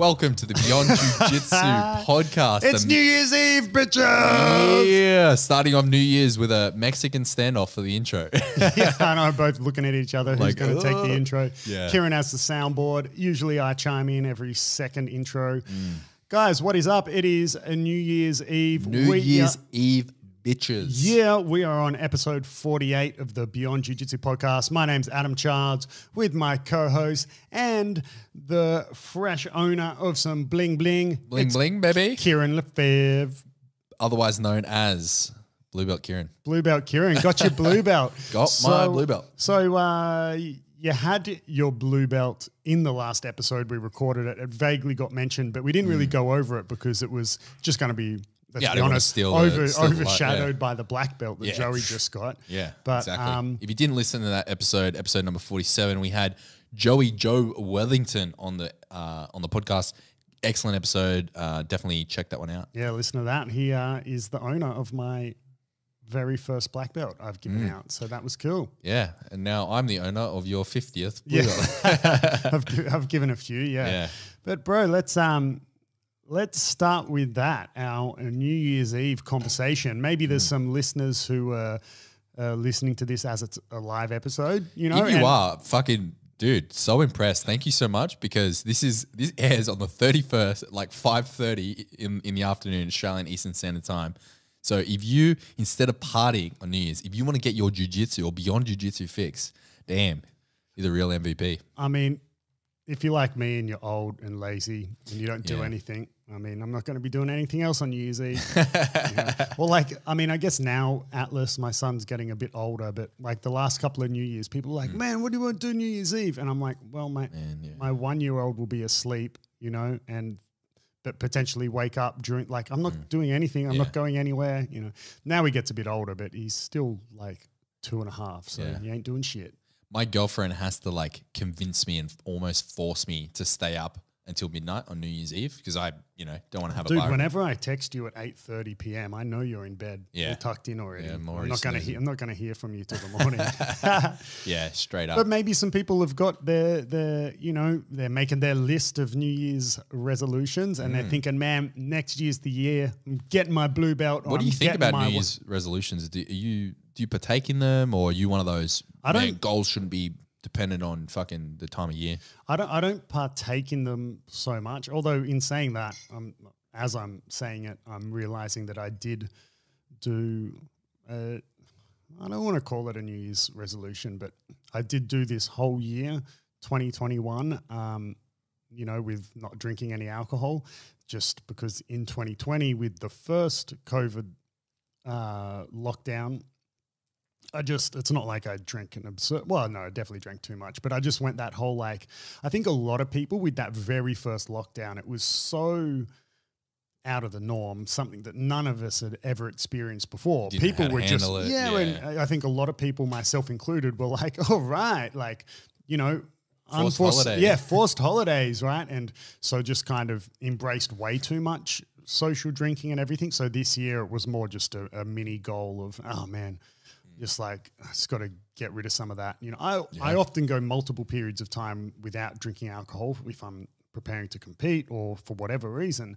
Welcome to the Beyond Jiu Jitsu podcast. It's The- New Year's Eve, bitches. Yeah, starting off New Year's with a Mexican standoff for the intro. yeah, and I know, both looking at each other. Who's going to take the intro? yeah. Kieren has the soundboard. Usually I chime in every second intro. Mm. Guys, what is up? It is a New Year's Eve. New We Year's Eve bitches. Yeah, we are on episode 48 of the Beyond Jiu Jitsu podcast. My name's Adam Childs with my co host and the fresh owner of some bling bling. Bling It's bling, baby. Kieren Lefevre. Otherwise known as Blue Belt Kieren. Blue belt, Kieren. Got your blue belt. Got my blue belt. So uh, you had your blue belt in the last episode we recorded it. It vaguely got mentioned, but we didn't really go over it because it was just going to be. Let's. Yeah, I be honest, steal over, the light, overshadowed yeah. by the black belt that Yeah. Joey just got. Yeah, but exactly. um, if you didn't listen to that episode, episode number forty-seven, we had Joey Joe Wellington on the uh, on the podcast. Excellent episode. Uh, definitely check that one out. yeah, listen to that. He uh, is the owner of my very first black belt I've given Mm. out, so that was cool. Yeah, and now I'm the owner of your fiftieth. Yeah. I've, I've given a few, yeah. Yeah. But bro, let's um let's start with that. Our New Year's Eve conversation. Maybe there's Hmm. some listeners who are uh, listening to this as it's a live episode. You know, if you are fucking dude, so impressed. Thank you so much because this is this airs on the thirty first at like five thirty in in the afternoon, Australian Eastern Standard Time. So if you instead of partying on New Year's, if you want to get your jujitsu or beyond jujitsu fix, damn, you're the real MVP. I mean, if you're like me and you're old and lazy and you don't do Yeah. anything, I mean, I'm not going to be doing anything else on New Year's Eve. You know? Well, like, I mean, I guess now Atlas, my son's getting a bit older, but like the last couple of New Year's, people are like, mm. man, what do you want to do New Year's Eve? And I'm like, well, my. Man, yeah. my one year old will be asleep, you know, and but potentially wake up during like I'm not mm. doing anything, I'm. Yeah. not going anywhere, you know. Now he gets a bit older, but he's still like two and a half, so Yeah. he ain't doing shit. My girlfriend has to like convince me and almost force me to stay up until midnight on New Year's Eve because I, you know, don't want to have Dude, a bar. whenever I text you at eight thirty PM, I know you're in bed. Yeah. You're tucked in already. Yeah, I'm not gonna hear I'm not gonna hear from you till the morning. yeah, straight up. But maybe some people have got their their you know they're making their list of New Year's resolutions and Mm. they're thinking, man, next year's the year. I'm getting my blue belt. What do you I'm think about New wa-" Year's resolutions? Do are you do you partake in them, or are you one of those? I don't- goals shouldn't be dependent on fucking the time of year. I don't I don't partake in them so much. Although in saying that, um, as I'm saying it, I'm realizing that I did do. I don't want to call it a New Year's resolution, but I did do this whole year, 2021. Um, you know, with not drinking any alcohol, just because in 2020 with the first COVID uh, lockdown, I just, it's not like I drank an absurd, well, no, I definitely drank too much, but I just went that whole like, I think a lot of people with that very first lockdown, it was so out of the norm, something that none of us had ever experienced before. Didn't people were just, it, yeah, yeah. and I think a lot of people, myself included, were like, all right, like, you know, Forced unforced- holiday. yeah, forced holidays, right? And so just kind of embraced way too much social drinking and everything. So this year it was more just a, a mini goal of, oh man, just like I just got to get rid of some of that. You know, I I often go multiple periods of time without drinking alcohol if I'm preparing to compete or for whatever reason.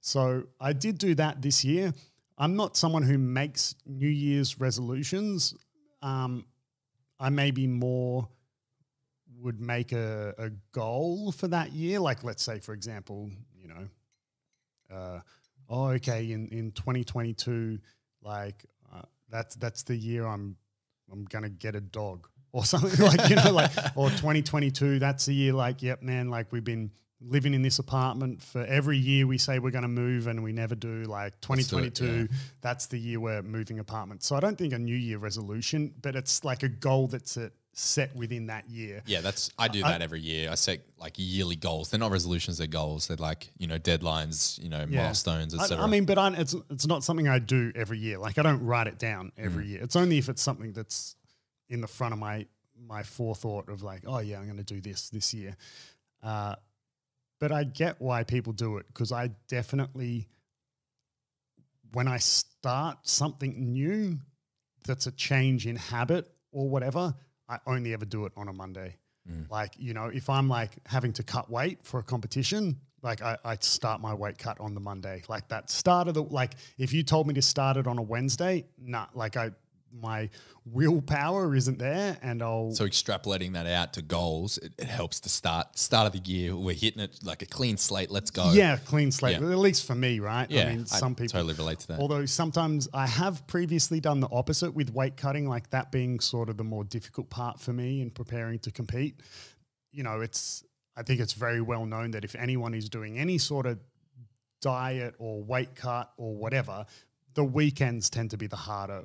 So I did do that this year. I'm not someone who makes New Year's resolutions. Um, I may be more would make a, a goal for that year. Like, let's say, for example, you know, uh, oh, okay, in, in 2022, like that's that's the year I'm I'm gonna get a dog or something like you know, like or 2022, that's the year. Like, yep, man, like we've been living in this apartment for every year we say we're going to move and we never do like do it, 2022 that's the year we're moving apartments so i don't think a new year resolution but it's like a goal that's uh set within that year Yeah, that's I do that every year. I set like yearly goals. They're not resolutions; they're goals. They're like you know deadlines, you know Yeah. milestones, I, etc. I mean, but I, it's it's not something I do every year. Like I don't write it down Mm. every year. It's only if it's something that's in the front of my my forethought of like, oh yeah, I'm going to do this this year. Uh, but I get why people do it because I definitely, when I start something new, that's a change in habit or whatever, I only ever do it on a Monday. Mm. Like, you know, if I'm like having to cut weight for a competition, like I, I start my weight cut on the Monday. Like that start of the like if you told me to start it on a Wednesday, nah, like I my willpower isn't there and I'll So extrapolating that out to goals, it, it helps to start start of the year. We're hitting it like a clean slate. Let's go. yeah, clean slate. Yeah. At least for me, right? Yeah, I mean, I some people totally relate to that. Although sometimes I have previously done the opposite with weight cutting, like that being sort of the more difficult part for me in preparing to compete. You know, it's I think it's very well known that if anyone is doing any sort of diet or weight cut or whatever, the weekends tend to be the harder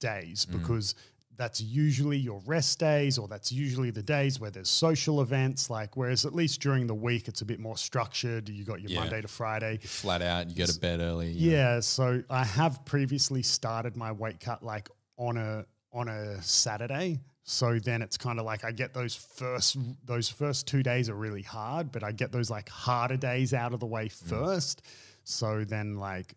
days mm. because that's usually your rest days or that's usually the days where there's social events like whereas at least during the week it's a bit more structured you got your Yeah. monday to friday Flat out, you go to bed early. know. yeah, so I have previously started my weight cut like on a on a Saturday. So then it's kind of like I get those first those first two days are really hard, but I get those like harder days out of the way mm. first. So then like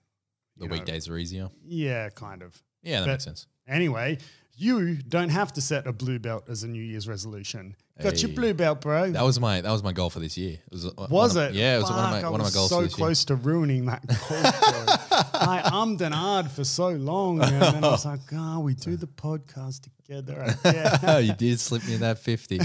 The know, weekdays are easier. yeah, kind of. Yeah, that But- makes sense. Anyway, you don't have to set a blue belt as a New Year's resolution. Got your blue belt, bro. That was my that was my goal for this year. It was, Was of- it? Yeah, it was one of my Fuck, one of my goals. So for this close to ruining that goal. I ummed and ahed for so long, and I was like, "Oh, we do the podcast together." Year. guess. you did slip me in that fifty.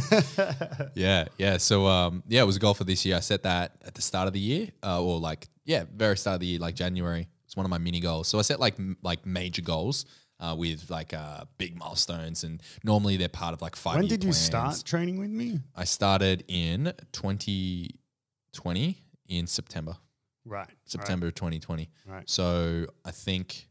yeah, yeah. So um, yeah, it was a goal for this year. I set that at the start of the year, uh, or like yeah, very start of the year, like January. It's one of my mini goals. So I set like like major goals. Uh, with like uh, big milestones, and normally they're part of like five. when did you start training with me? I started in 2020 in September, Right, September 2020. Right. So I think,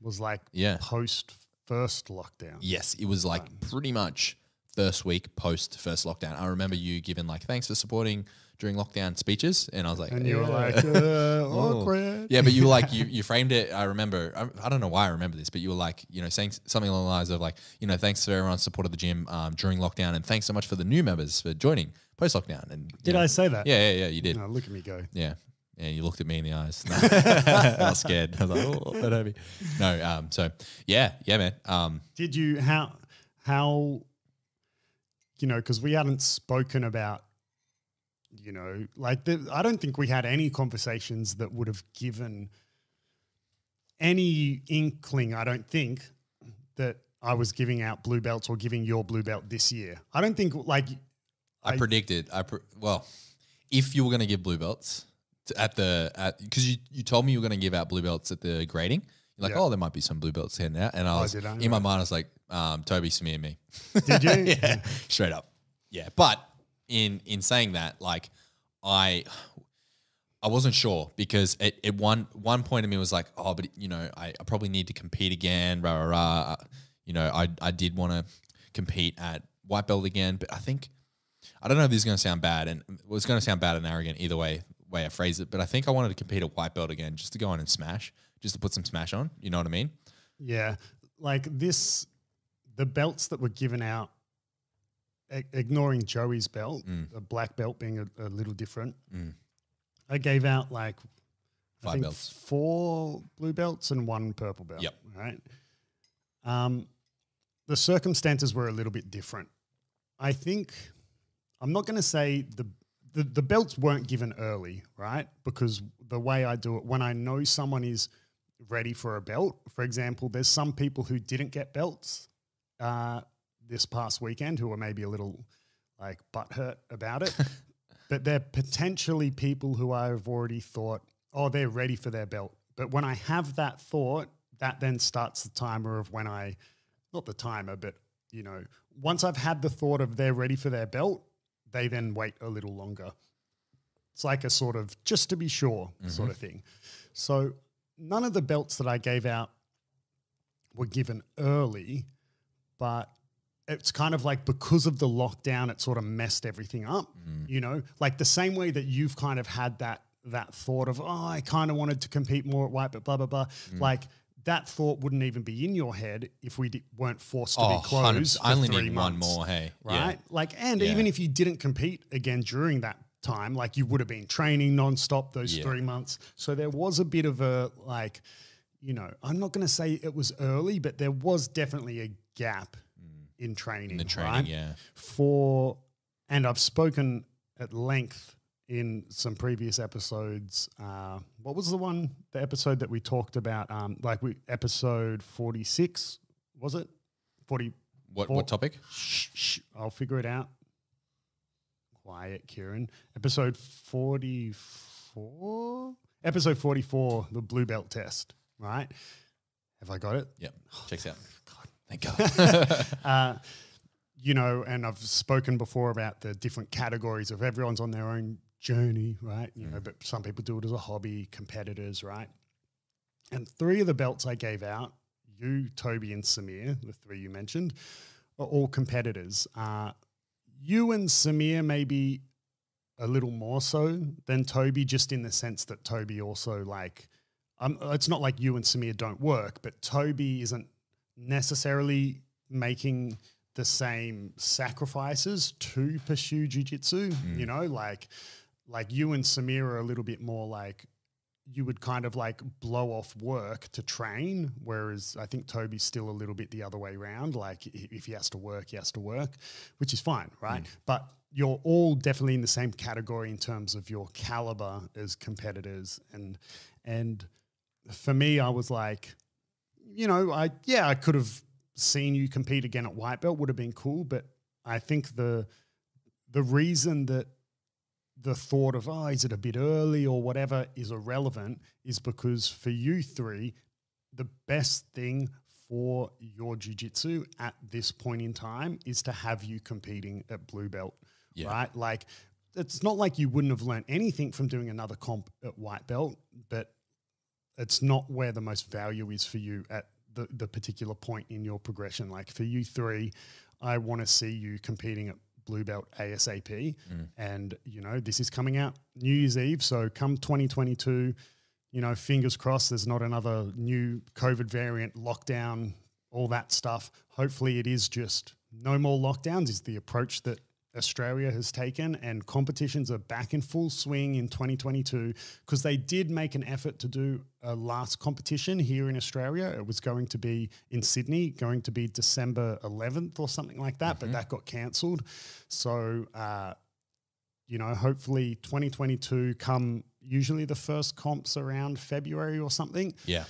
was like yeah, post first lockdown. yes, it was like pretty much first week post first lockdown. I remember you giving like thanks for supporting during lockdown speeches, and I was like, And you were like, uh, Oh. awkward. Yeah, but you were like you you framed it. I remember. I, I don't know why I remember this, but you were like you know saying something along the lines of like you know thanks for everyone's support of the gym um, during lockdown, and thanks so much for the new members for joining post lockdown. And Did know- I say that? Yeah, yeah, yeah. You did. No, look at me go. Yeah. Yeah, you looked at me in the eyes. No. I was scared. I was like, oh, that hurt me. No, um, so yeah, yeah, man. Um, Did you how how you know because we hadn't spoken about you know like the, I don't think we had any conversations that would have given any inkling. I don't think that I was giving out blue belts or giving your blue belt this year. I don't think like I, I- predicted. I pre- well, if you were going to give blue belts at the at because you you told me you were going to give out blue belts at the grading. You're like, Yeah. oh, there might be some blue belts handed out, and I Oh, was I? in my mind, I was like, um, Toby Samir me. did you? yeah, straight up. Yeah, but in in saying that, like, I I wasn't sure because at, at one one point of me was like, oh, but you know, I, I probably need to compete again. Rah rah rah. Uh, You know, I I did want to compete at white belt again, but I think I don't know if this is going to sound bad, and well, it's going to sound bad and arrogant either way way I phrase it. But I think I wanted to compete at white belt again, just to go on and smash, just to put some smash on. You know what I mean? Yeah, like this, the belts that were given out, i- ignoring Joey's belt, Mm. a black belt being a, a little different. Mm. I gave out like I Five think belts. four blue belts and one purple belt. Yep. Right. Um, the circumstances were a little bit different. I think I'm not going to say the, the the belts weren't given early, right? Because the way I do it, when I know someone is ready for a belt, for example, there's some people who didn't get belts uh, this past weekend who were maybe a little like butthurt about it, but they're potentially people who I've already thought, oh, they're ready for their belt. But when I have that thought, that then starts the timer of when I, not the timer, but you know, once I've had the thought of they're ready for their belt, they then wait a little longer. It's like a sort of just to be sure sort of thing. So none of the belts that I gave out were given early, but it's kind of like because of the lockdown, it sort of messed everything up. Mm. You know, like the same way that you've kind of had that that thought of, oh, I kind of wanted to compete more at white, but blah blah blah. Mm. Like that thought wouldn't even be in your head if we weren't forced to Oh, be 100 closed. I only three need one more. Hey, right? Yeah. Like, and Yeah. even if you didn't compete again during that time, like you would have been training nonstop those Yeah. three months. So there was a bit of a like, you know, I'm not going to say it was early, but there was definitely a gap in training. Mm. In the training, right? yeah. For, and I've spoken at length in some previous episodes. Uh, what was the one, the episode that we talked about? Um, like we episode forty six was it? Forty. What what topic? Shh, shh, I'll figure it out. Quiet, Kieren. Episode forty four. Episode forty four, the blue belt test. Right? Have I got it? Yep. Checks out. God, Thank God. uh, you know, and I've spoken before about the different categories of everyone's on their own journey, right? You know, but some people do it as a hobby, competitors, right? And three of the belts I gave out, you, Toby, and Samir, the three you mentioned, are all competitors. Uh, you and Samir maybe a little more so than Toby, just in the sense that Toby also like, um, it's not like you and Samir don't work, but Toby isn't necessarily making the same sacrifices to pursue jujitsu. You know, like like you and Samir are a little bit more like you would kind of like blow off work to train, whereas I think Toby's still a little bit the other way around. Like if he has to work, he has to work, which is fine, right? Mm. But you're all definitely in the same category in terms of your caliber as competitors, and and for me, I was like, you know, I yeah, I could have seen you compete again at white belt would have been cool, but I think the the reason that the thought of oh, is it a bit early or whatever is irrelevant is because for you three, the best thing for your jiu-jitsu at this point in time is to have you competing at blue belt, Yeah. right? Like it's not like you wouldn't have learned anything from doing another comp at white belt, but it's not where the most value is for you at the, the particular point in your progression. Like for you three, I want to see you competing at blue belt ASAP. Mm. And, you know, this is coming out New Year's Eve. So come 2022, you know, fingers crossed there's not another new COVID variant, lockdown, all that stuff. Hopefully it is just no more lockdowns, is the approach that Australia has taken, and competitions are back in full swing in 2022 because they did make an effort to do a last competition here in Australia. It was going to be in Sydney, going to be December 11th or something like that, but that got cancelled. So, uh, you know, hopefully 2022 come usually the first comps around February or something. yeah.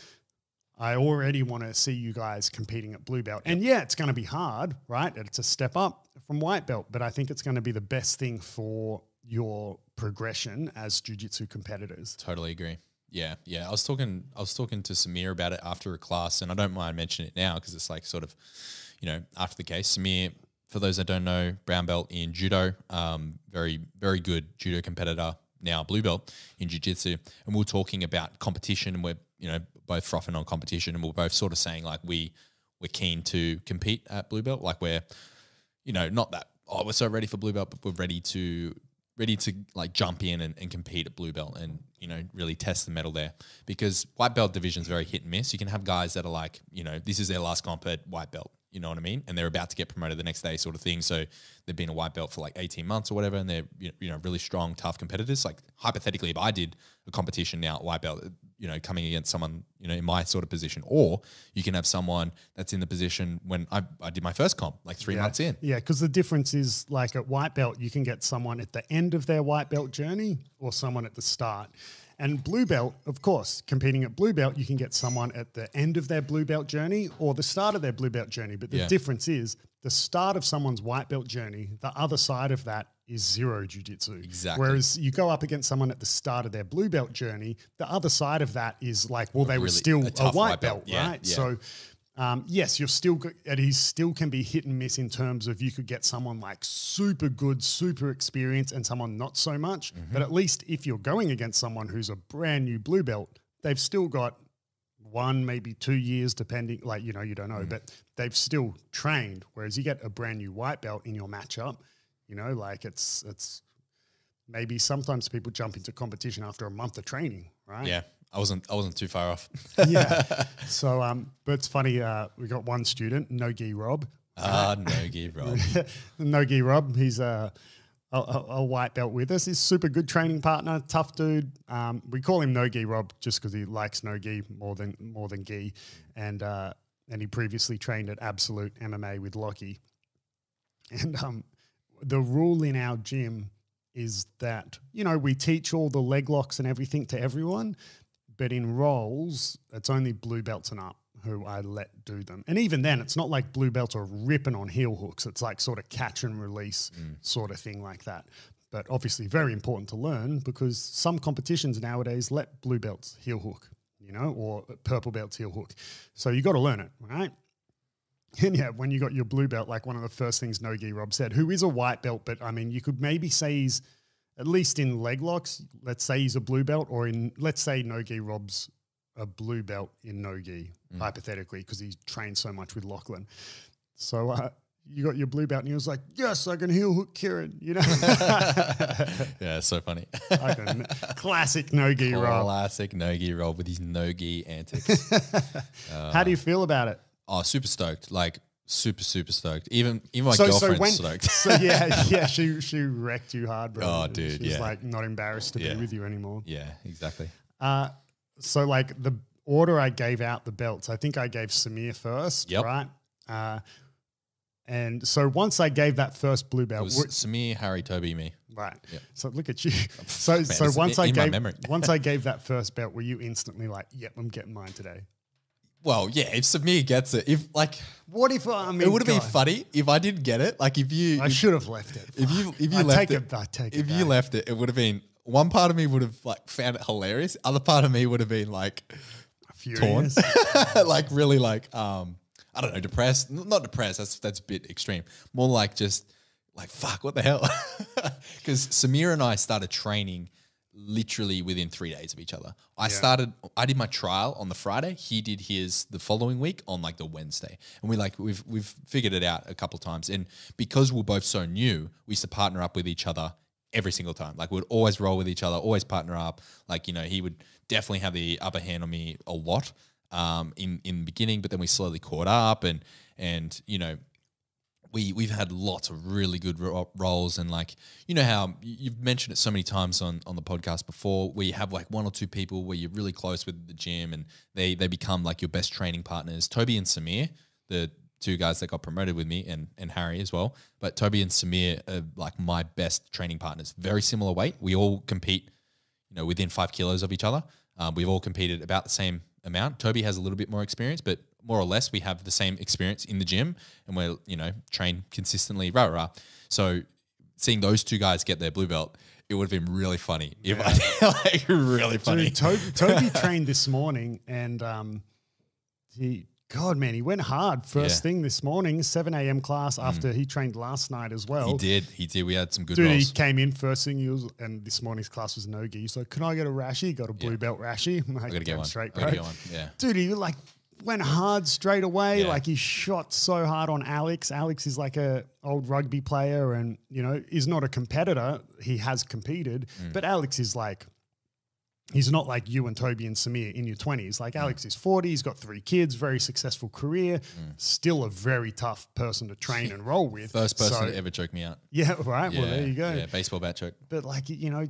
I already want to see you guys competing at blue belt. And yeah, it's going to be hard, right? It's a step up from white belt, but I think it's going to be the best thing for your progression as jiu-jitsu competitors. Totally agree. Yeah, yeah. I was talking. I was talking to Samir about it after a class, and I don't mind mentioning it now because it's like sort of, you know, after the case. Samir, for those that don't know, brown belt in judo, um, very very good judo competitor. Now blue belt in jiu-jitsu, and we we're talking about competition, and we're you know both frothing on competition, and we're both sort of saying like we we're keen to compete at blue belt, like we're you know, not that oh we're so ready for blue belt, but we're ready to ready to like jump in and, and compete at blue belt and you know really test the mettle there because white belt division is very hit and miss. You can have guys that are like you know this is their last comp at white belt. You know what I mean? And they're about to get promoted the next day, sort of thing. So they've been a white belt for like 18 months or whatever, and they're you know, really strong, tough competitors. Like hypothetically, if I did a competition now at white belt, you know, coming against someone you know in my sort of position, or you can have someone that's in the position when I, I did my first comp, like three months in. Yeah, because the difference is like at white belt, you can get someone at the end of their white belt journey or someone at the start. And blue belt, of course, competing at blue belt, you can get someone at the end of their blue belt journey or the start of their blue belt journey. But the Yeah. difference is the start of someone's white belt journey, the other side of that is zero jujitsu. Exactly. Whereas you go up against someone at the start of their blue belt journey, the other side of that is like, well, they were still a a, white white belt. belt, Yeah, right? yeah. So um, yes, you're still it is still can be hit and miss in terms of you could get someone like super good, super experienced, and someone not so much. Mm-hmm. But at least if you're going against someone who's a brand new blue belt, they've still got one, maybe two years, depending. Like you know, you don't know, Mm. but they've still trained. Whereas you get a brand new white belt in your matchup, you know, like it's it's maybe sometimes people jump into competition after a month of training, right? Yeah, I wasn't I wasn't too far off. yeah. So, um, but it's funny. Uh, we got one student, Nogi Rob. Ah, no give, Rob. Nogi Rob, he's a, a, a a white belt with us. He's super good training partner, tough dude. Um, we call him Nogi Rob just because he likes Nogi more than more than gi, and uh, and he previously trained at Absolute MMA with Lockie. And um, the rule in our gym is that you know we teach all the leg locks and everything to everyone, but in rolls it's only blue belts and up who I let do them. And even then, it's not like blue belts are ripping on heel hooks. It's like sort of catch and release mm. sort of thing like that. But obviously, very important to learn because some competitions nowadays let blue belts heel hook, you know, or purple belts heel hook. So you got to learn it, right? And yeah, when you got your blue belt, like one of the first things Nogi Rob said, who is a white belt, but I mean, you could maybe say he's at least in leg locks. Let's say he's a blue belt, or in let's say Nogi Rob's a blue belt in Nogi, hypothetically, because he's trained so much with Lachlan. So uh, you got your blue belt, and he was like, "Yes, I can heel hook Kieren." You know, Yeah, so funny. I can, classic Nogi Rob. Classic Nogi Rob with his Nogi antics. How do you feel about it? Oh, super stoked. Like super, super stoked. Even even my So, so when, stoked. so yeah, yeah, she she wrecked you hard, bro. Oh, dude, she's yeah. like not embarrassed to Yeah. be with you anymore. yeah, exactly. Uh, so like the order I gave out the belts, I think I gave Samir first, Yep. right? Uh, and so once I gave that first blue belt, Samir, Harry, Toby, me. right? Yep. So look at you. So so once I gave once I gave that first belt, were you instantly like, "Yep, I'm getting mine today"? Well, yeah, if Samir gets it, if like What if I mean it would have been funny if I didn't get it. Like if you I if, should have left it. if you if you I left take it, it, I take it if you left it, it would have been one part of me would have like found it hilarious. Other part of me would have been like torn, like really like um I don't know, depressed. Not depressed. That's that's a bit extreme. More like just like fuck, what the hell? Because Samir and I started training literally within three days of each other. I started. I did my trial on the Friday. He did his the following week on like the Wednesday, and we like we've we've figured it out a couple of times. And because we're both so new, we used to partner up with each other every single time. Like we'd always roll with each other, always partner up. Like you know, he would definitely have the upper hand on me a lot um, in in the beginning, but then we slowly caught up, and and you know we we've had lots of really good ro- rolls and like you know how you- you've mentioned it so many times on on the podcast before where you have like one or two people where you're really close with the gym and they they become like your best training partners. Toby and Samir the two guys that got promoted with me and and Harry as well but Toby and Samir are like my best training partners. Very similar weight. We all compete you know within five kilos of each other. Um, we've all competed about the same amount. Toby has a little bit more experience but more or less we have the same experience in the gym and we're you know train consistently rah rah, so seeing those two guys get their blue belt it would have been really funny if I like really funny Dude, Toby, Toby trained this morning and um, he, God, man, he went hard first Yeah. Mm. thing this morning, 7 a.m. class after he trained last night as well. he did he did we had some good Dude, he came in first thing he was, and this morning's class was no gi. He's like, "Can I get a rashi?" Got a blue Yeah. belt rashi. I'm like, I gotta get one straight, bro." one yeah Dude, he like went hard straight away. Yeah. Like he shot so hard on Alex. Alex is like a old rugby player, and you know is not a competitor. He has competed, Mm. but Alex is like. He's not like you and Toby and Samir in your 20s. Mm. Like Alex is 40, he's got three kids, very successful career, still a very tough person to train and roll with. first person So- to ever choke me out Yeah, right. yeah well, there you go yeah baseball bat choke but like you know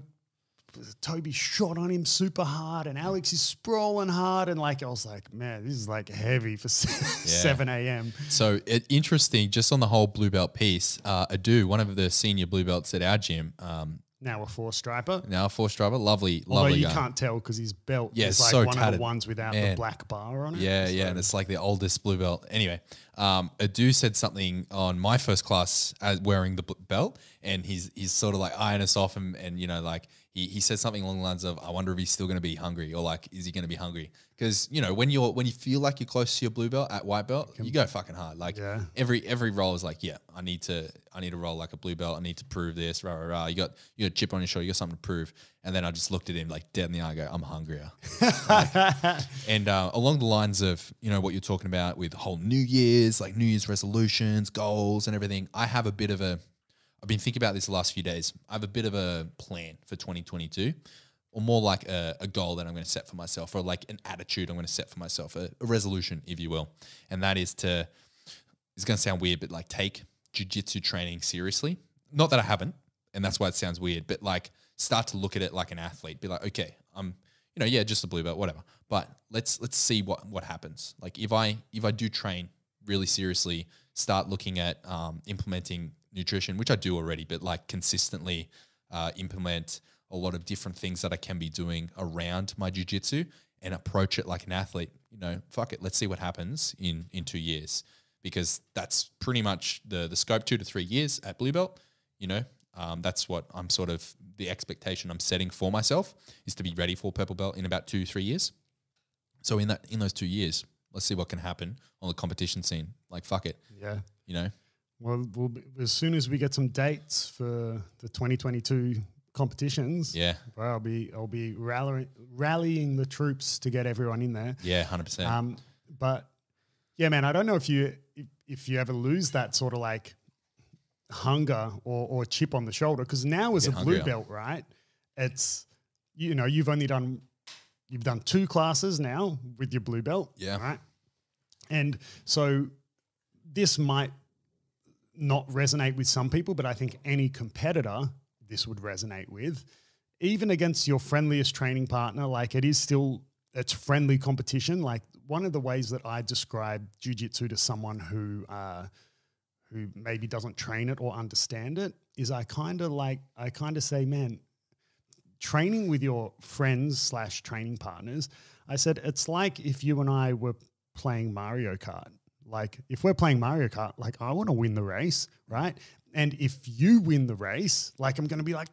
Toby shot on him super hard and Alex is sprawling hard and like I was like man this is like heavy for 7 a.m So it, interesting, just on the whole blue belt piece, uh, Adu, one of the senior blue belts at our gym, um, now a four striper now a four striper. lovely, lovely. although you guy. can't tell because his belt Yeah, is it's like so one of tatted. the ones without the black bar on it Yeah, So- yeah, and it's like the oldest blue belt. Anyway, um, Adu said something on my first class as wearing the belt, and he's he's sort of like eyeing us off, and, and you know, like he, he said something along the lines of, "I wonder if he's still going to be hungry, or like, is he going to be hungry?" Because you know, when you're when you feel like you're close to your blue belt at white belt, you go fucking hard. Like Yeah. every every roll is like, yeah, I need to I need to roll like a blue belt. I need to prove this. Rah rah rah. You got you got a chip on your shoulder. You got something to prove. And then I just looked at him like dead in the eye. I go, I'm hungrier. And uh, along the lines of you know what you're talking about with whole New Year's, like New Year's resolutions, goals, and everything. I have a bit of a. I've been thinking about this the last few days. I have a bit of a plan for 2022, or more like a, a goal that I'm going to set for myself, or like an attitude I'm going to set for myself, a, a resolution, if you will. And that is to. It's going to sound weird, but like take jujitsu training seriously. Not that I haven't, and that's why it sounds weird, but like start to look at it like an athlete. Be like, okay, I'm you know, yeah, just a blue belt, whatever. But let's let's see what what happens. Like if I if I do train really seriously, start looking at um, implementing nutrition, which I do already, but like consistently uh, implement a lot of different things that I can be doing around my jujitsu and approach it like an athlete. You know, fuck it, let's see what happens in in two years because that's pretty much the the scope two to three years at blue belt. You know, um, that's what I'm sort of the expectation I'm setting for myself is to be ready for purple belt in about two three years. So in that in those two years, let's see what can happen on the competition scene. Like fuck it, Yeah. you know. Well, we'll be, as soon as we get some dates for the 2022 competitions, Yeah, I'll be I'll be rallying rallying the troops to get everyone in there. yeah, hundred percent. Um, but yeah, man, I don't know if you if, if you ever lose that sort of like hunger or, or chip on the shoulder because now as a Get blue belt, right? It's you know you've only done you've done two classes now with your blue belt, Yeah. right? And so this might not resonate with some people, but I think any competitor this would resonate with. Even against your friendliest training partner, like it is still it's friendly competition. Like one of the ways that I describe jujitsu to someone who uh, who maybe doesn't train it or understand it is I kind of like I kind of say, man, training with your friends slash training partners. I said it's like if you and I were playing Mario Kart. Like if we're playing Mario Kart, like I want to win the race, right? And if you win the race, like I'm going to be like,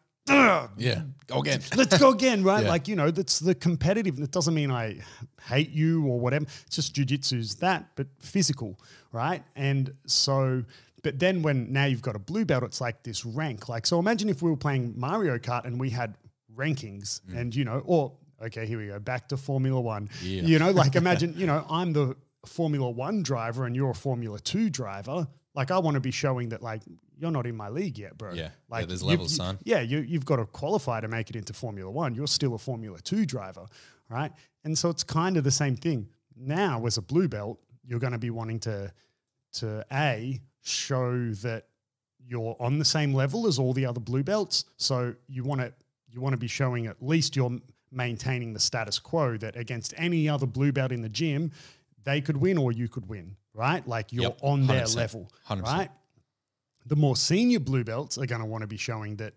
yeah, go again. let's go again, right? Yeah. Like, you know, that's the competitive. It doesn't mean I hate you or whatever. It's just jujitsu's that, but physical, right? And so, but then when now you've got a blue belt, it's like this rank. Like, so imagine if we were playing Mario Kart and we had rankings mm. and, you know, or, okay, here we go, back to Formula One. Yeah. You know, like imagine, you know, I'm the Formula One driver and you're a Formula Two driver. Like, I want to be showing that, like, you're not in my league yet, bro. Yeah. Yeah, Like, there's you've- levels, son. yeah, you, you've got to qualify to make it into Formula One. You're still a Formula Two driver, right? And so it's kind of the same thing. Now, as a blue belt, you're going to be wanting to to a show that you're on the same level as all the other blue belts. So you want to you want to be showing at least you're maintaining the status quo that against any other blue belt in the gym, they could win or you could win, right? Like you're Yep, on their 100%, level, 100%. right? The more senior blue belts are going to want to be showing that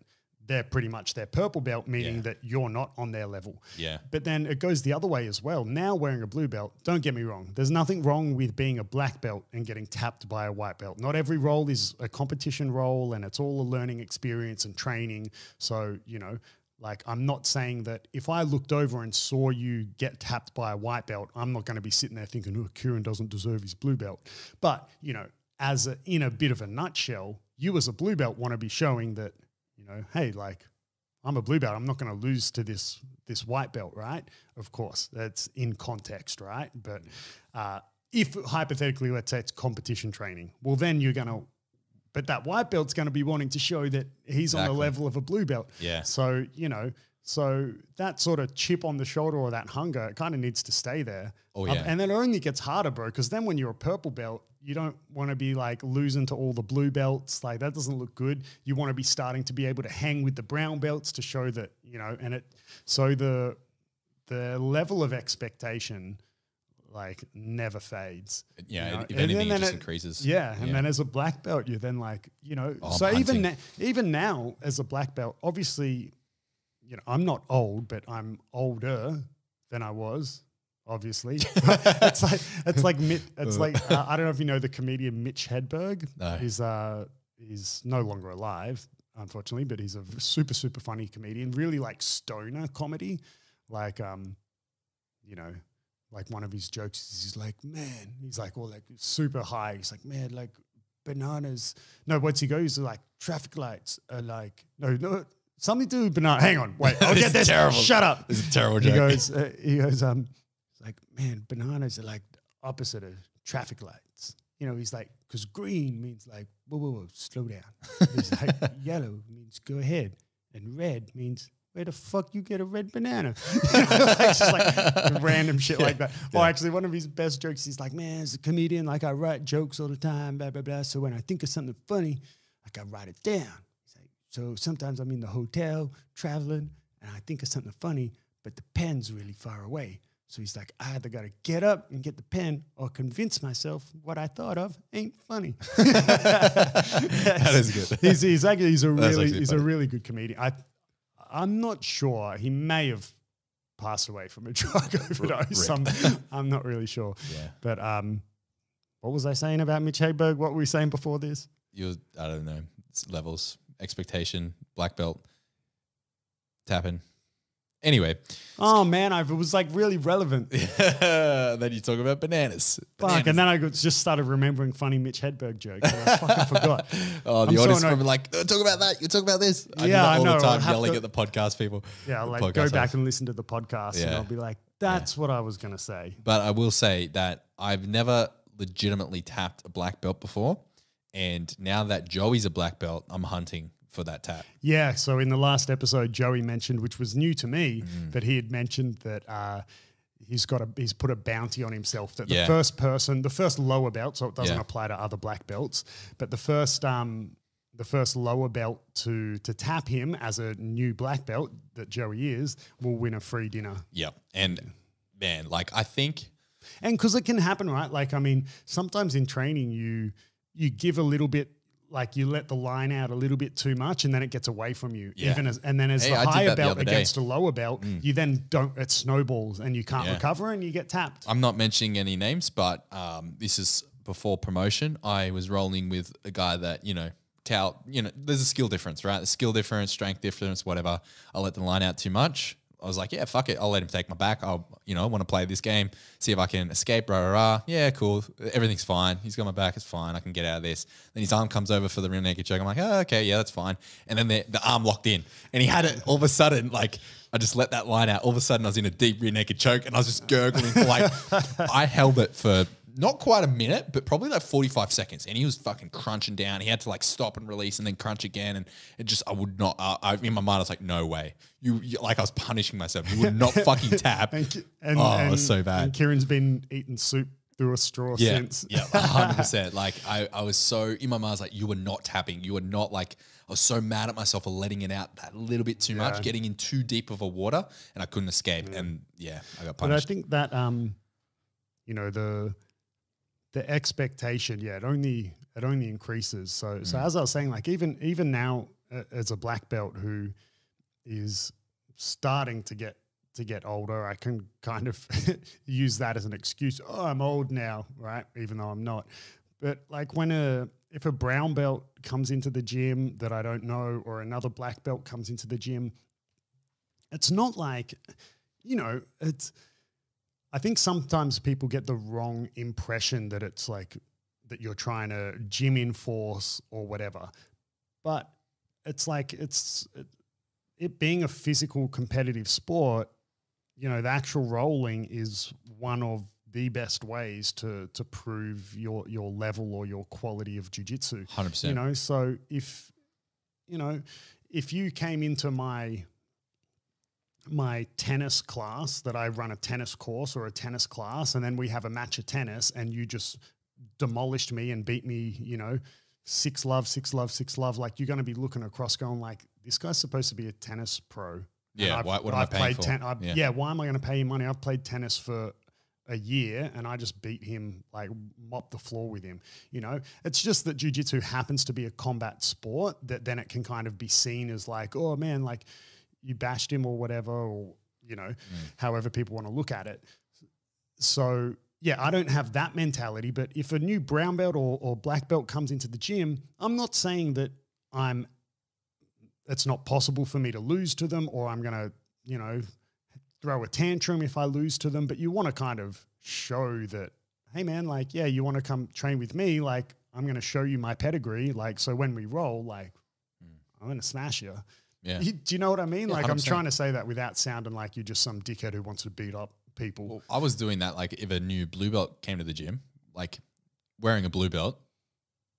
they're pretty much their purple belt, meaning Yeah. that you're not on their level. Yeah, But then it goes the other way as well. Now wearing a blue belt, don't get me wrong. There's nothing wrong with being a black belt and getting tapped by a white belt. Not every roll is a competition roll and it's all a learning experience and training. So, you know, like I'm not saying that if I looked over and saw you get tapped by a white belt, I'm not going to be sitting there thinking, oh, Kieren doesn't deserve his blue belt. But, you know, as a, in a bit of a nutshell, you as a blue belt want to be showing that, you know, hey, like I'm a blue belt. I'm not going to lose to this this white belt, right? Of course, that's in context, right? But uh, if hypothetically, let's say it's competition training, well, then you're going to. But that white belt's going to be wanting to show that he's on the level of a blue belt. Yeah. So you know, so that sort of chip on the shoulder or that hunger, it kind of needs to stay there. Oh, Um, yeah. and then it only gets harder, bro. Because then when you're a purple belt, you don't want to be like losing to all the blue belts. Like that doesn't look good. You want to be starting to be able to hang with the brown belts to show that you know. And it so the the level of expectation like never fades. yeah. you know? If And anything, then it just it- increases. Yeah, and then as a black belt, you're then like, you know, Oh, so even na- even now as a black belt, obviously, you know, I'm not old, but I'm older than I was. Obviously, it's like it's like it's like uh, I don't know if you know the comedian Mitch Hedberg. No. He's uh he's no longer alive, unfortunately, but he's a super super funny comedian. Really like stoner comedy, like um, you know, like one of his jokes is he's like, man, he's like all like super high. He's like, man, like bananas. No, what's he go? He's like traffic lights are like no no something to do with banana. Hang on, wait, I'll get is this. terrible. Shut up. This is a terrible He joke. goes, uh, he goes, um, it's like, man, bananas are like the opposite of traffic lights. You know, he's like, because green means like, whoa, whoa, whoa, slow down. He's like, yellow means go ahead, and red means where the fuck you get a red banana? like, just like random shit like that. Or actually, one of his best jokes, he's like, man, as a comedian, like I write jokes all the time, blah blah blah. So when I think of something funny, like I write it down. He's like, so sometimes I'm in the hotel traveling, and I think of something funny, but the pen's really far away. So he's like, I either got to get up and get the pen or convince myself what I thought of ain't funny. that is good. he's, he's actually he's a That's really he's a really good comedian. I I'm not sure. He may have passed away from a drug overdose. I'm, I'm not really sure. Yeah. But um, what was I saying about Mitch Hedberg? What were we saying before this? You, I don't know, it's levels, expectation, black belt, tapping. Anyway, Oh man, I it was like really relevant. then you talk about bananas. Fuck, and then I just started remembering funny Mitch Hedberg jokes. And I fucking forgot. Oh, the I'm audience annoyed. probably like, "Oh, talk about that. You talk about this. I do Yeah, I all know. the time, yelling to- at the podcast people. Yeah, I'll like go back and listen to the podcast, and I'll be like, "That's what I was gonna say." But I will say that I've never legitimately tapped a black belt before, and now that Joey's a black belt, I'm hunting for that tap. Yeah. So in the last episode, Joey mentioned, which was new to me, Mm. that he had mentioned that uh, he's got a he's put a bounty on himself that the Yeah. first person, the first lower belt, so it doesn't Yeah. apply to other black belts, but the first um the first lower belt to to tap him as a new black belt that Joey is will win a free dinner. Yeah, and man, like I think And because it can happen, right? Like, I mean, sometimes in training, you you give a little bit, like you let the line out a little bit too much, and then it gets away from you. Yeah. Even as, and then as Hey, the I higher the belt. Mm. against the lower belt, you then don't. It snowballs, and you can't Yeah. recover, and you get tapped. I'm not mentioning any names, but um, this is before promotion. I was rolling with a guy that, you know, tout, you know, there's a skill difference, right? A skill difference, strength difference, whatever. I let the line out too much. I was like, yeah, fuck it. I'll let him take my back. I'll, you know, want to play this game, see if I can escape, rah, rah, rah. Yeah, cool. Everything's fine. He's got my back. It's fine. I can get out of this. Then his arm comes over for the rear naked choke. I'm like, oh, okay, yeah, that's fine. And then the, the arm locked in. And he had it all of a sudden, like, I just let that line out. All of a sudden, I was in a deep rear naked choke and I was just gurgling for like, I held it for not quite a minute, but probably like 45 seconds. And he was fucking crunching down. He had to like stop and release and then crunch again. And it just, I would not, uh, I, in my mind, I was like, no way. You, you like, I was punishing myself. You would not fucking tap. And, and, oh, and, it was so And bad. Kieren's been eating soup through a straw Yeah, since. yeah, hundred percent. Like I, I was so in my mind. I was like, you were not tapping. You were not like. I was so mad at myself for letting it out that little bit too much, getting in too deep of a water, and I couldn't escape. And yeah, I got punched. But I think that um, you know the the expectation, yeah, it only it only increases. So so Mm. as I was saying, like even even now uh, as a black belt who is starting to get to get older, I can kind of use that as an excuse. Oh, I'm old now, right? Even though I'm not. But like when a if a brown belt comes into the gym that I don't know, or another black belt comes into the gym, it's not like, you know, it's. I think sometimes people get the wrong impression that it's like that you're trying to gym in force or whatever, but it's like it's it, it being a physical competitive sport. You know, the actual rolling is one of the best ways to to prove your your level or your quality of jujitsu. Hundred percent. You know, so if you know, if you came into my my tennis class that I run a tennis course or a tennis class, and then we have a match of tennis, and you just demolished me and beat me, you know, six love, six love, six love. Like you're going to be looking across, going like, this guy's supposed to be a tennis pro. Yeah, I've- why- what am I I've paying played for? ten- I've- Yeah. yeah, why am I going to pay you money? I've played tennis for a year and I just beat him, like mop the floor with him. You know, it's just that jujitsu happens to be a combat sport that then it can kind of be seen as like, oh man, like you bashed him or whatever, or, you know, mm. however people want to look at it. So, yeah, I don't have that mentality. But if a new brown belt or, or black belt comes into the gym, I'm not saying that I'm, it's not possible for me to lose to them or I'm going to, you know, throw a tantrum if I lose to them. But you want to kind of show that, hey, man, like, yeah, you want to come train with me. Like, I'm going to show you my pedigree. Like, so when we roll, like, mm. I'm going to smash you. Yeah. You- Do you know what I mean? Yeah, like, I'm 100%. trying to say that without sounding like you're just some dickhead who wants to beat up people. Well, I was doing that. Like, if a new blue belt came to the gym, like wearing a blue belt,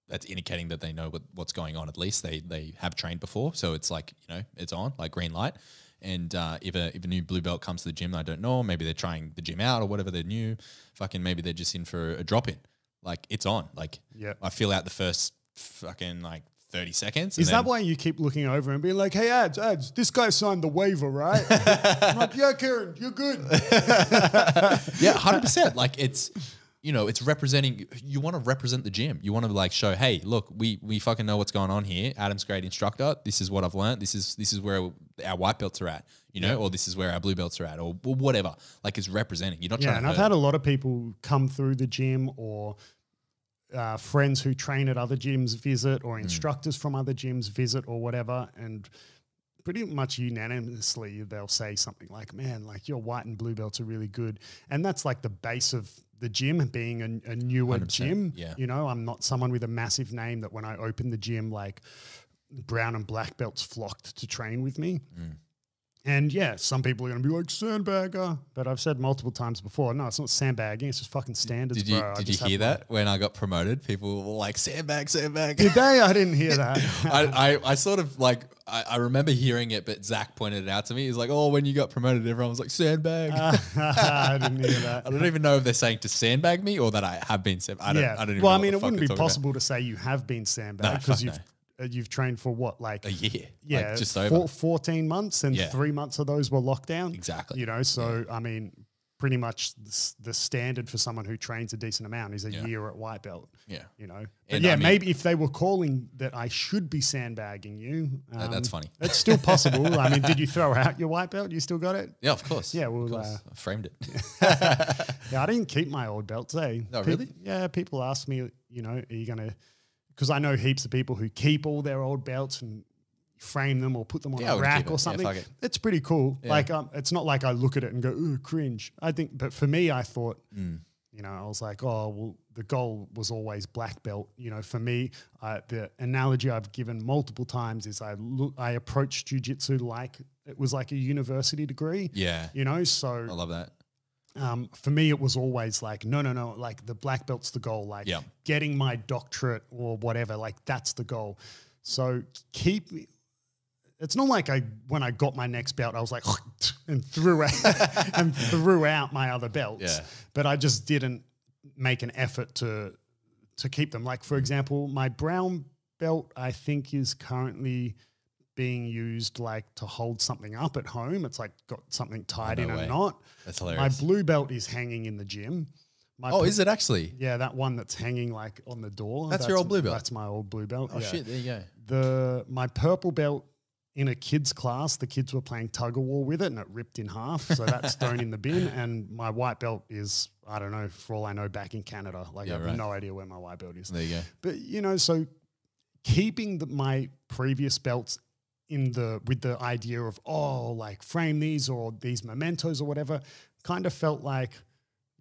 that's indicating that they know what, what's going on. At least they they have trained before, so it's like you know it's on, like green light. And uh, if a if a new blue belt comes to the gym, I don't know. Maybe they're trying the gym out or whatever. They're new. Fucking maybe they're just in for a drop in. Like it's on. Like Yeah. I fill out the first fucking like 30 seconds. Is that why you keep looking over and being like, "Hey, ads, ads, this guy signed the waiver, right?" I'm like, "Yeah, Karen, you're good." Yeah, hundred percent. Like it's you know, it's representing. You want to represent the gym. You want to like show, hey, look, we we fucking know what's going on here. Adam's great instructor. This is what I've learned. This is this is where our white belts are at. You know, or this is where our blue belts are at, or, or whatever. Like it's representing. You're not Yeah, trying and. I've had a lot of people come through the gym or uh, friends who train at other gyms visit Hmm. or instructors from other gyms visit or whatever. And pretty much unanimously, they'll say something like, man, like your white and blue belts are really good. And that's like the base of the gym being a, a newer gym. yeah. You know, I'm not someone with a massive name that when I opened the gym, like brown and black belts flocked to train with me. Mm. And yeah, some people are going to be like sandbagger, but I've said multiple times before, no, it's not sandbagging. It's just fucking standards, Did you bro. Did you hear that when I got promoted? People were like sandbag, sandbag. Did they? I didn't hear that. I, I, I sort of like I, I remember hearing it, but Zach pointed it out to me. He's like, "Oh, when you got promoted, everyone was like sandbag." I didn't hear that. I don't even know if they're saying to sandbag me or that I have been sandbagged. I don't. yeah. I don't even well, know I mean, it wouldn't be they're about. possible to say you have been sandbagged because fuck you've uh, you've trained for what, like a year. yeah, like just four- over. 14 months, and Yeah. three months of those were lockdown. Exactly. You know, so I mean, pretty much the, the standard for someone who trains a decent amount is a Yeah. year at white belt. Yeah, You know, but And yeah, I mean- maybe if they were calling that I should be sandbagging you, that's um, funny. It's still possible. I mean, did you throw out your white belt? You still got it? yeah, of course. Yeah, well, course. uh, I framed it. Yeah, I didn't keep my old belts. Eh? Oh, Peop- really? yeah, people ask me, you know, are you gonna? Because I know heaps of people who keep all their old belts and frame them or put them on Yeah, a rack or Yeah, something. fuck it. It's pretty cool. Yeah. Like, um, it's not like I look at it and go, "ooh, cringe." I think, but for me, I thought, Mm. you know, I was like, oh, well, the goal was always black belt. You know, for me, uh, the analogy I've given multiple times is I look, I approached jujitsu like it was like a university degree. Yeah, You know, so I love that. Um, for me, it was always like, no, no, no, like the black belt's the goal, like Yeah. getting my doctorate or whatever, like that's the goal. So keep. It's not like I when I got my next belt, I was like and threw out and threw out my other belts. Yeah. But I just didn't make an effort to to keep them. Like for example, my brown belt, I think is currently being used like to hold something up at home. It's like got something tied no in way. a knot. That's hilarious. My blue belt is hanging in the gym. My oh, is it actually? yeah, that one that's hanging like on the door. That's your old blue belt? That's my old blue belt. Oh yeah. shit! There you go. The my purple belt in a kids class, the kids were playing tug of war with it and it ripped in half. So that's thrown in the bin. And my white belt is I don't know. For all I know, back in Canada. Like Yeah, I have right. no idea where my white belt is. There you go. But you know, so keeping the, my previous belts in the with the idea of oh, like frame these or these mementos or whatever, kind of felt like,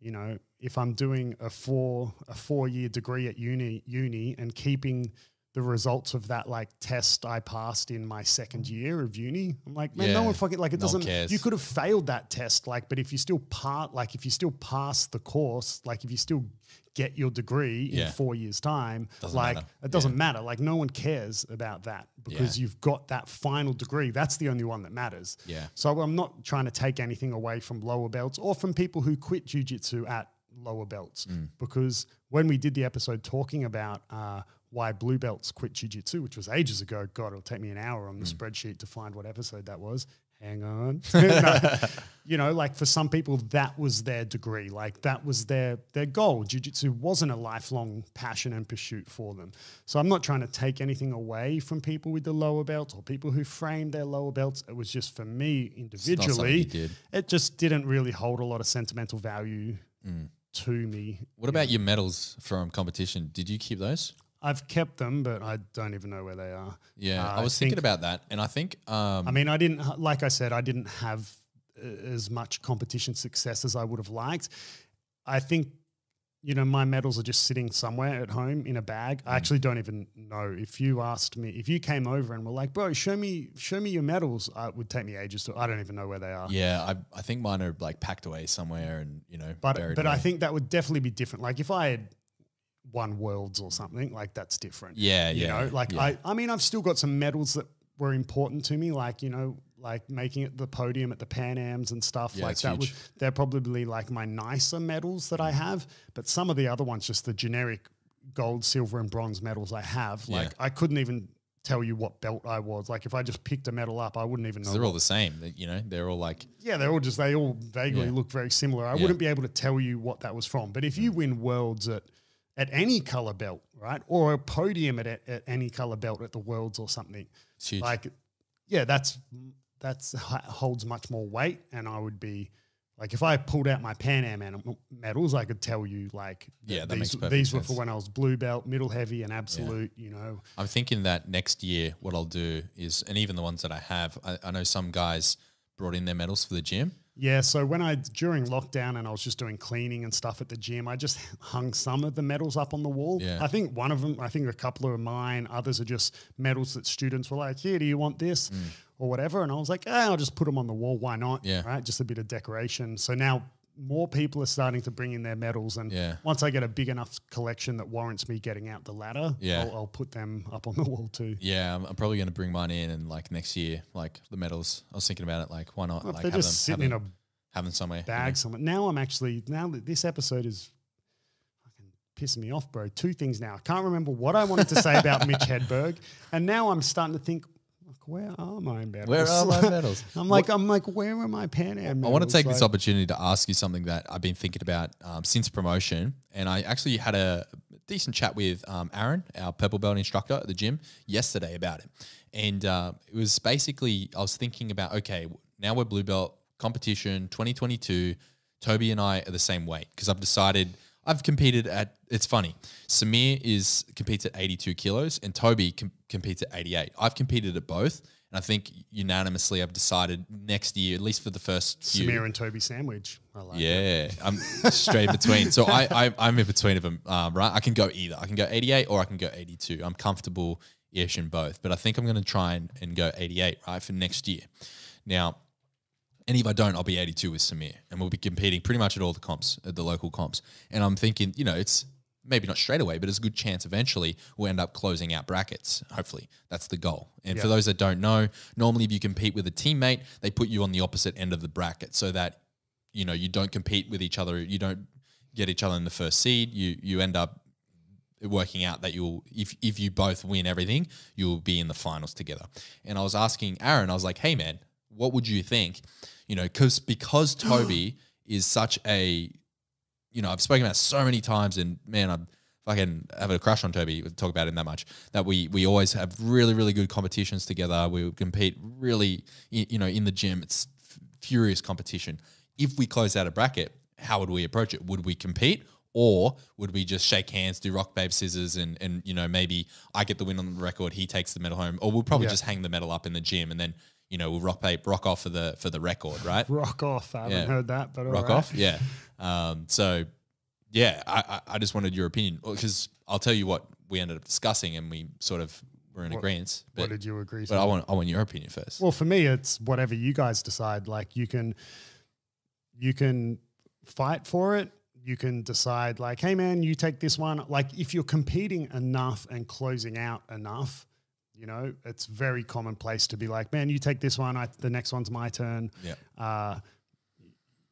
you know, if I'm doing a four a four year degree at uni uni and keeping the results of that like test I passed in my second year of uni. I'm like, man, no one fucking like it No doesn't. You could have failed that test, like, but if you still part, like, if you still pass the course, like, if you still get your degree Yeah. in four years' time, Doesn't like, matter. it doesn't matter. Like, no one cares about that because Yeah. you've got that final degree. That's the only one that matters. Yeah. So I'm not trying to take anything away from lower belts or from people who quit jujitsu at lower belts Mm. because when we did the episode talking about uh, why blue belts quit jujitsu, which was ages ago, God, it'll take me an hour on the Mm. spreadsheet to find what episode that was. Hang on. No. you know, like for some people, that was their degree. Like that was their their goal. Jiu-jitsu wasn't a lifelong passion and pursuit for them. So I'm not trying to take anything away from people with the lower belts or people who framed their lower belts. It was just for me individually, did. it just didn't really hold a lot of sentimental value Mm. to me. What about your medals from competition? Did you keep those? I've kept them, but I don't even know where they are. Yeah, Uh, I was I thinking about that, and I think um, I mean, I didn't, like I said, I didn't have uh, as much competition success as I would have liked. I think, you know, my medals are just sitting somewhere at home in a bag. Mm. I actually don't even know. If you asked me, if you came over and were like, bro, show me, show me your medals, uh, it would take me ages to, I don't even know where they are. yeah, I, I think mine are like packed away somewhere, and you know, But buried but I think that would definitely be different. Like if I had won worlds or something, like that's different. yeah, you yeah, know, like yeah. I, I mean, I've still got some medals that were important to me, like you know, like making it the podium at the Pan Ams and stuff Yeah, like that. Was, they're probably like my nicer medals that I mm-hmm. have, but some of the other ones, just the generic gold, silver, and bronze medals I have. Like I couldn't even tell you what belt I was. Like if I just picked a medal up, I wouldn't even know. they're all the same. You know, they're all like yeah, they're all just they all vaguely Yeah. look very similar. I Yeah. wouldn't be able to tell you what that was from. But if you mm. win worlds at at any color belt, right, or a podium at, at any color belt at the worlds or something, like yeah, that's that's holds much more weight, and I would be. Like if I pulled out my Pan Am medals, I could tell you like Yeah, that these these were for when I was blue belt, middle heavy, and absolute. You know, I'm thinking that next year, what I'll do is, and even the ones that I have, I, I know some guys brought in their medals for the gym. Yeah, so when I during lockdown and I was just doing cleaning and stuff at the gym, I just hung some of the medals up on the wall. Yeah. I think one of them, I think a couple are mine. Others are just medals that students were like, "Here, do you want this?" or whatever. And I was like, "Ah, I'll just put them on the wall. Why not?" Mm. Yeah. right, just a bit of decoration. So now more people are starting to bring in their medals, and Yeah. once I get a big enough collection that warrants me getting out the ladder, Yeah. I'll, I'll put them up on the wall too. Yeah, I'm, I'm probably going to bring mine in, and like next year, like the medals. I was thinking about it, like why not? Well, like they're just them, sitting in them, a have them somewhere. you know? bag somewhere. Now I'm actually now that this episode is fucking pissing me off, bro. Two things now. I can't remember what I wanted to say about Mitch Hedberg, and now I'm starting to think, like, where are my medals? Where are my medals? I'm like, I'm like, where are my Pan Am medals? I want to take this opportunity to ask you something that I've been thinking about um, since promotion, and I actually had a decent chat with um, Aaron, our purple belt instructor at the gym, yesterday about it, and uh, it was basically I was thinking about okay, now we're blue belt competition 2022. Toby and I are the same weight because I've decided I've competed at. It's funny. Samir is competes at 82 kilos and Toby com- competes at 88. I've competed at both, and I think unanimously I've decided next year, at least for the first few. Samir and Toby sandwich. I like. Yeah, I'm straight between. So I, I I'm in between of them, um, right? I can go either. I can go 88 or I can go 82. I'm comfortable ish in both, but I think I'm going to try and, and go 88 right for next year. Now, and if I don't, I'll be 82 with Samir, and we'll be competing pretty much at all the comps, at the local comps. And I'm thinking, you know, it's maybe not straight away, but there's a good chance eventually we'll end up closing out brackets. Hopefully, that's the goal. And for those that don't know, normally if you compete with a teammate, they put you on the opposite end of the bracket so that you know you don't compete with each other. You don't get each other in the first seed. You you end up working out that you'll if if you both win everything, you'll be in the finals together. And I was asking Aaron, I was like, "Hey man, what would you think?" You know, because because Toby is such a, you know, I've spoken about so many times, and man, I'm fucking have a crush on Toby. We talk about him that much that we we always have really really good competitions together. We compete really, you know, in the gym. It's f- furious competition. If we close out a bracket, how would we approach it? Would we compete? Or would we just shake hands, do rock, paper, scissors, and and you know maybe I get the win on the record, he takes the medal home, or we'll probably Yeah. just hang the medal up in the gym, and then you know we'll rock paper, rock off for the for the record, right? Rock off. I haven't Yeah. heard that, but rock right. off, yeah. Um, so yeah, I, I I just wanted your opinion because I'll tell you what we ended up discussing, and we sort of were in agreement. What did you agree? but I want I want your opinion first. Well, for me, it's whatever you guys decide. Like you can, you can fight for it. You can decide like, hey man, you take this one. Like if you're competing enough and closing out enough, you know, it's very commonplace to be like, man, you take this one. I, the next one's my turn. yeah, Uh,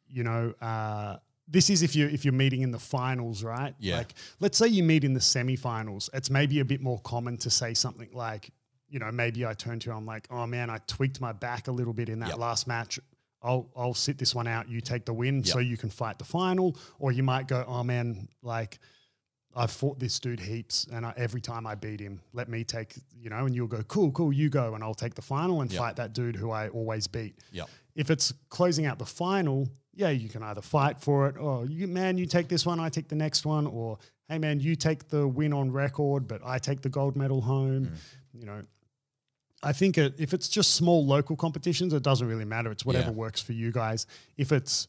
you know, uh, this is if you if you're meeting in the finals, right? Yeah. Like, let's say you meet in the semifinals. It's maybe a bit more common to say something like, you know, maybe I turn to you, I'm like, oh man, I tweaked my back a little bit in that Yep. last match. I'll I'll sit this one out. You take the win, so you can fight the final. Or you might go, oh man, like. I've fought this dude heaps, and I, every time I beat him, let me take, you know, and you'll go, cool, cool, you go, and I'll take the final and Yep. fight that dude who I always beat yeah, if it's closing out the final, yeah, you can either fight for it, or you man, you take this one, I take the next one, or hey man, you take the win on record, but I take the gold medal home. Mm. You know, I think it, if it's just small local competitions, it doesn't really matter. It's whatever Yeah. works for you guys. If it's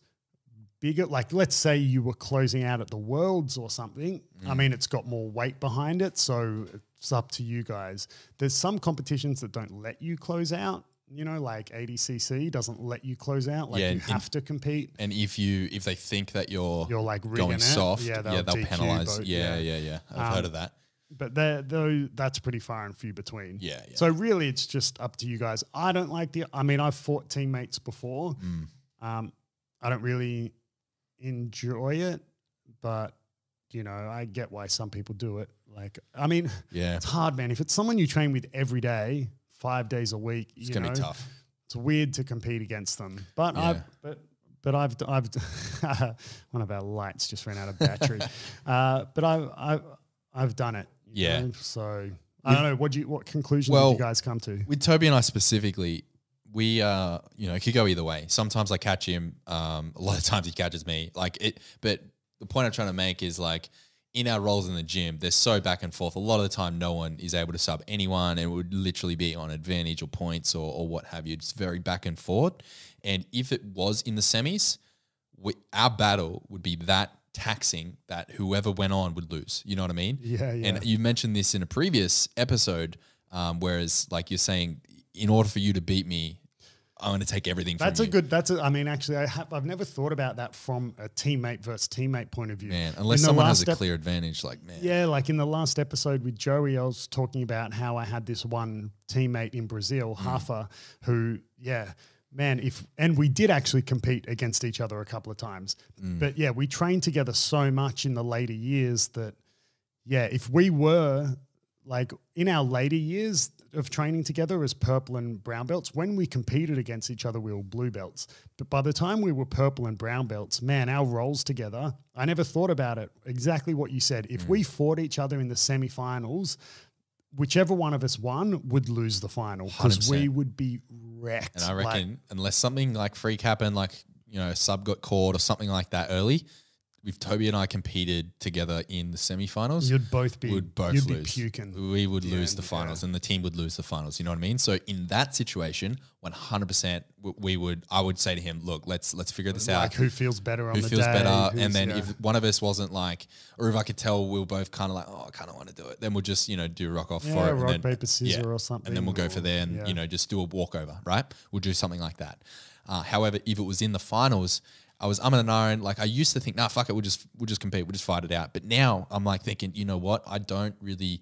bigger, like let's say you were closing out at the worlds or something, I mean, it's got more weight behind it, so it's up to you guys. There's some competitions that don't let you close out. You know, like ADCC doesn't let you close out. Like Yeah, you have to compete. and if you if they think that you're You're like going soft, Yeah, yeah, they'll they'll, penalize. both, yeah, yeah. yeah, yeah, I've heard Um, of that. But though that's pretty far and few between. Yeah, yeah. So really, it's just up to you guys. I don't like the. I mean, I've fought teammates before. Mm. Um, I don't really enjoy it, but you know, I get why some people do it. Like, I mean, Yeah. it's hard, man. If it's someone you train with every day, five days a week, It's you gonna know, be tough. It's weird to compete against them. But Yeah. I've, but, but I've, I've, one of our lights just ran out of battery. uh, but I've, I've, I've done it. Yeah. know? So I don't know. What do you, what conclusion Well, did you guys come to? With Toby and I specifically, we uh, you know, it could go either way. Sometimes I catch him. Um, a lot of times he catches me. Like it, but the point I'm trying to make is like in our rolls in the gym, they're so back and forth. A lot of the time, no one is able to sub anyone, and it would literally be on advantage or points or, or what have you. It's very back and forth. And if it was in the semis, we, our battle would be that taxing that whoever went on would lose. You know what I mean? Yeah, yeah. And you mentioned this in a previous episode, um, whereas like you're saying, in order for you to beat me, I'm going to take everything from That's a you. good. That's a. I mean, actually, I have. I've never thought about that from a teammate versus teammate point of view. man. Unless the someone has a clear advantage, like man, Yeah, like in the last episode with Joey, I was talking about how I had this one teammate in Brazil, Mm. Hafa, who, yeah, man, if and we did actually compete against each other a couple of times. Mm. But yeah, we trained together so much in the later years that, yeah, if we were like in our later years of training together as purple and brown belts, when we competed against each other, we were blue belts. But by the time we were purple and brown belts, man, our rolls together, I never thought about it. Exactly what you said. If mm. we fought each other in the semifinals, whichever one of us won would lose the final because we would be wrecked. and I Like, reckon unless something like freak happened, like you know, sub got caught or something like that early, if Toby and I competed together in the semifinals, you'd both be, would both you'd lose. be puking. We would Yeah, lose the yeah. finals, and the team would lose the finals. You know what I mean? So in that situation, one hundred percent, we would. I would say to him, "Look, let's let's figure this out. Like who feels better on Who the feels day? better?" And then yeah. if one of us wasn't like, or if I could tell we were both kind of like, "Oh, I kind of want to do it," then we'll just you know do rock off Yeah, for it, rock, and then, paper, scissor or something, and then we'll go or- for there, and yeah. you know just do a walkover, right? We'll do something like that. Uh, however, if it was in the finals. I was I'm an iron. Like I used to think, nah, fuck it, we'll just we'll just compete, we'll just fight it out. But now I'm like thinking, you know what? I don't really.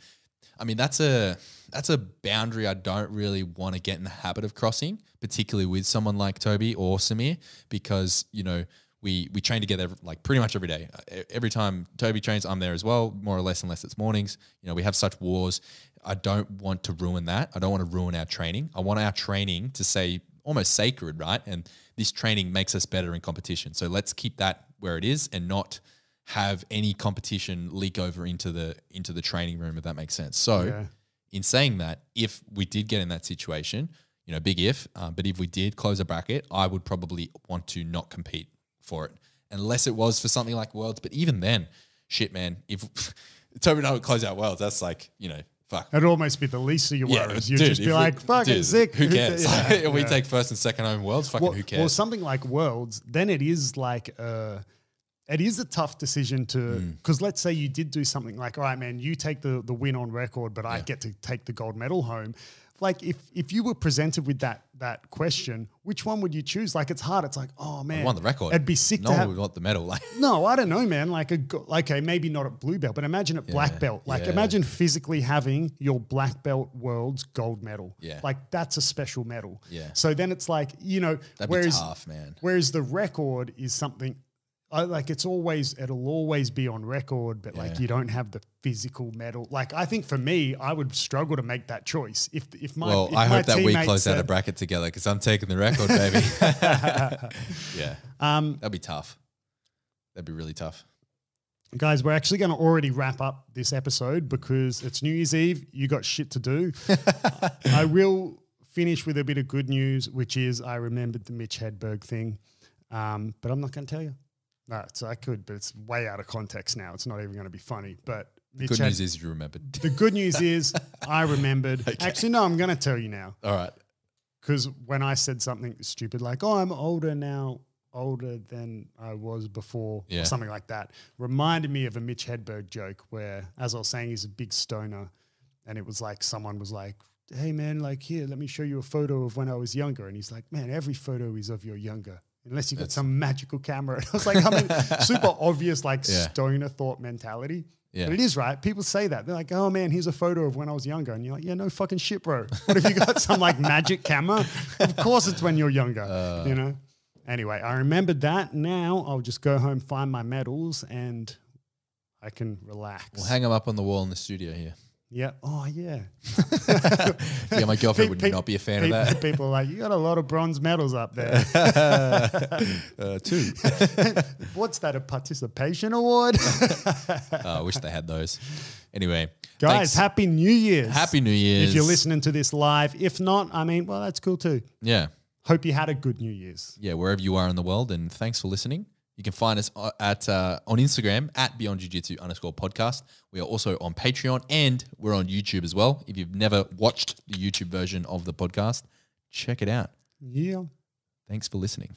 I mean, that's a that's a boundary I don't really want to get in the habit of crossing, particularly with someone like Toby or Samir, because you know we we train together like pretty much every day. Every time Toby trains, I'm there as well, more or less, unless it's mornings. You know, we have such wars. I don't want to ruin that. I don't want to ruin our training. I want our training to say almost sacred, right? And this training makes us better in competition. So let's keep that where it is and not have any competition leak over into the into the training room if that makes sense. So Yeah. in saying that, if we did get in that situation, you know, big if, uh, but if we did close a bracket, I would probably want to not compete for it unless it was for something like Worlds. But even then, shit, man, if Toby and I would close out Worlds, that's like, you know, fuck. It'd almost be the least of your worries. You'd dude, just be if we- like, fucking dude, sick. Who cares? Yeah, we yeah. take first and second home Worlds, fucking well, who Well, cares? something like Worlds, then it is like uh it is a tough decision to Hmm. because let's say you did do something like, all right, man, you take the the win on record, but I get to take the gold medal home. Like if if you were presented with that that question, which one would you choose? Like it's hard. It's like, oh man, I won the record. It'd be sick no to one have. would want the medal. Like, No, I don't know, man. Like a okay, maybe not at blue belt, but imagine at black belt. Like yeah. imagine physically having your black belt world's gold medal. Yeah. like that's a special medal. Yeah. So then it's like you know, That'd be tough, man. whereas the record is something. I, like it's always it'll always be on record, but like you don't have the physical medal. Like I think for me, I would struggle to make that choice. If if my Well, if I my hope that we close out a bracket together because I'm taking the record, baby. yeah. Um, That'd be tough. That'd be really tough. Guys, we're actually going to already wrap up this episode because it's New Year's Eve. You got shit to do. I will finish with a bit of good news, which is I remembered the Mitch Hedberg thing, um, but I'm not going to tell you. No, so I could, but it's way out of context now. It's not even going to be funny. But Mitch Good Hed- news is you remembered. the good news is I remembered. Actually, no, I'm going to tell you now All right. because when I said something stupid like, "Oh, I'm older now, older than I was before," Yeah. or something like that, reminded me of a Mitch Hedberg joke where, as I was saying, he's a big stoner, and it was like someone was like, "Hey, man, like here, let me show you a photo of when I was younger," and he's like, "Man, every photo is of your younger." Unless you got some magical camera. And I was like, I mean, super obvious, like Yeah. stoner thought mentality. Yeah. But it is right. People say that. They're like, oh man, here's a photo of when I was younger. And you're like, yeah, no fucking shit, bro. What if you got some like magic camera? Of course it's when you're younger, Uh. you know? Anyway, I remembered that. Now I'll just go home, find my medals, and I can relax. We'll hang them up on the wall in the studio here. Yeah. Oh yeah. Yeah, my girlfriend would not be a fan of that. People are like you got a lot of bronze medals up there. Uh, two. What's that? A participation award? Oh, I wish they had those. Anyway, Guys, thanks. happy New Year's. happy New Year's. If you're listening to this live, if not, I mean, well, that's cool too. yeah, Hope you had a good New Year's. yeah, wherever you are in the world, and thanks for listening. You can find us at uh, on Instagram at Beyond Jiu Jitsu underscore podcast. We are also on Patreon and we're on YouTube as well. If you've never watched the YouTube version of the podcast, check it out. Yeah. Thanks for listening.